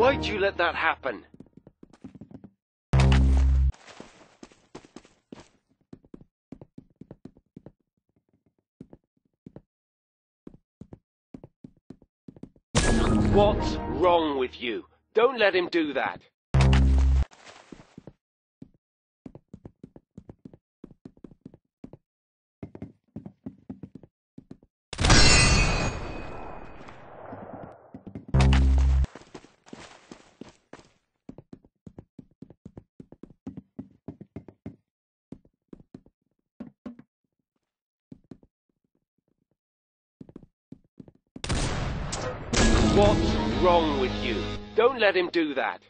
Why'd you let that happen? What's wrong with you? Don't let him do that. What's wrong with you? Don't let him do that.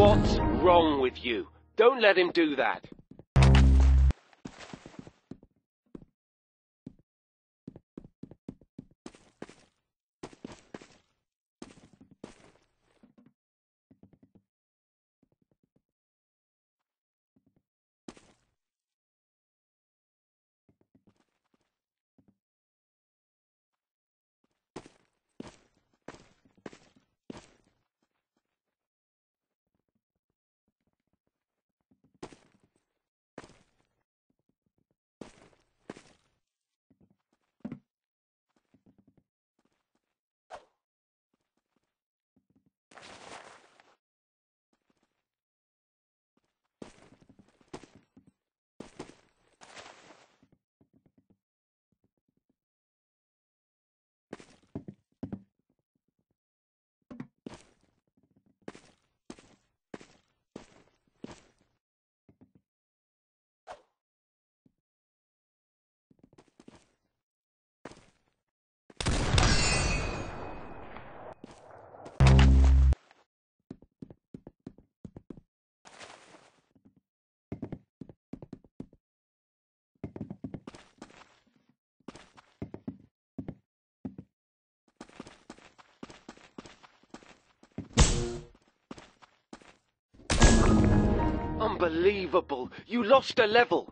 What's wrong with you? Don't let him do that. Unbelievable! You lost a level!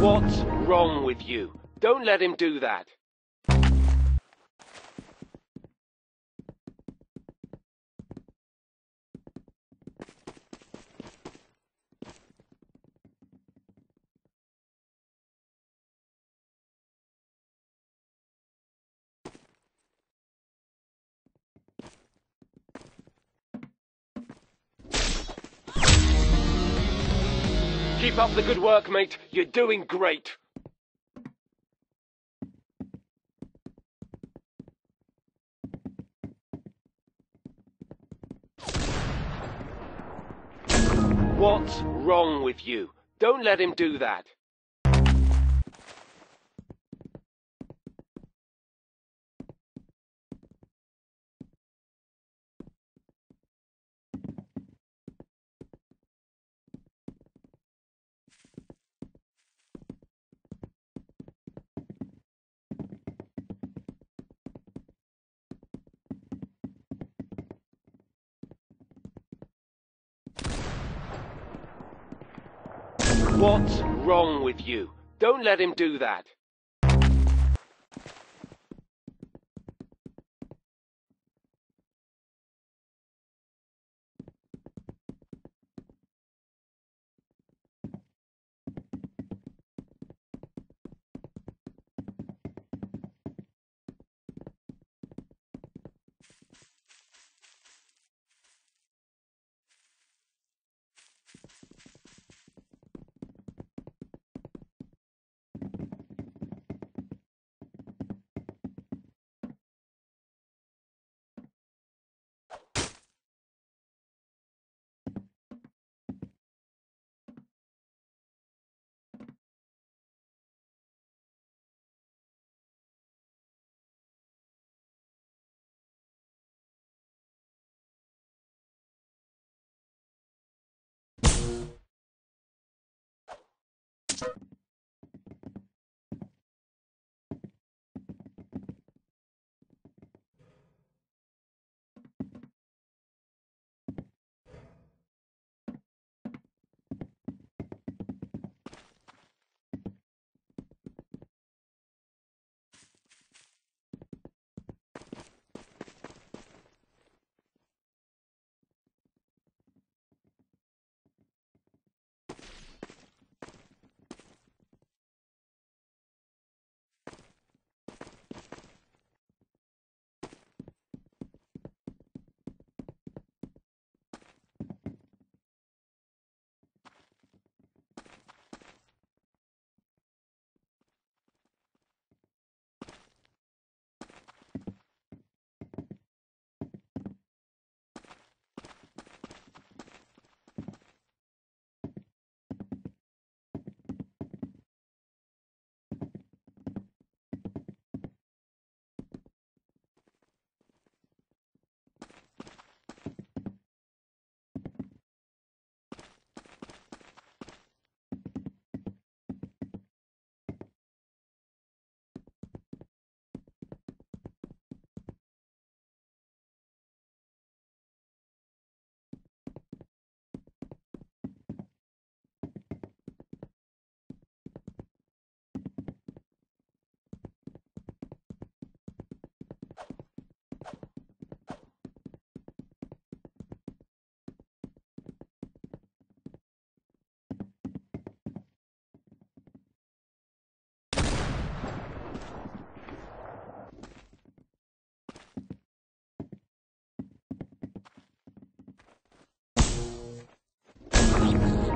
What's wrong with you? Don't let him do that. Keep up the good work, mate. You're doing great. What's wrong with you? Don't let him do that. What's wrong with you? Don't let him do that.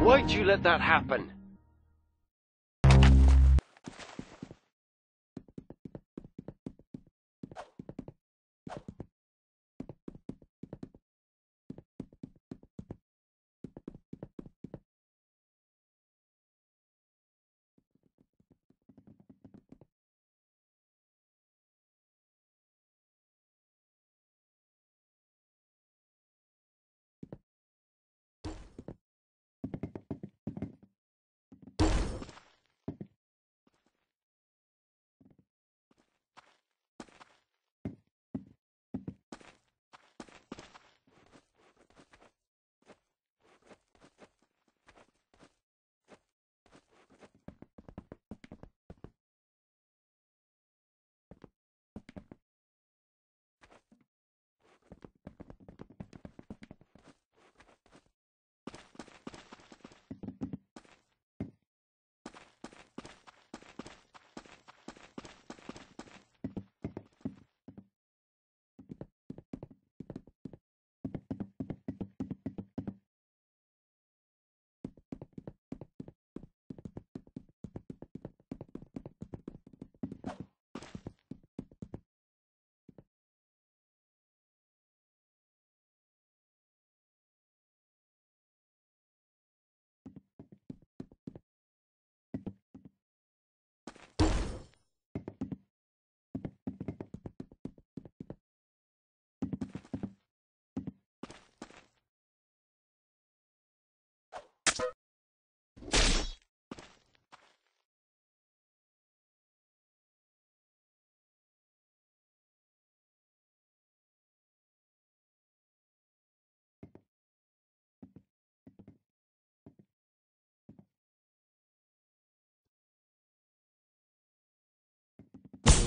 Why'd you let that happen?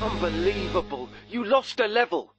Unbelievable. You lost a level.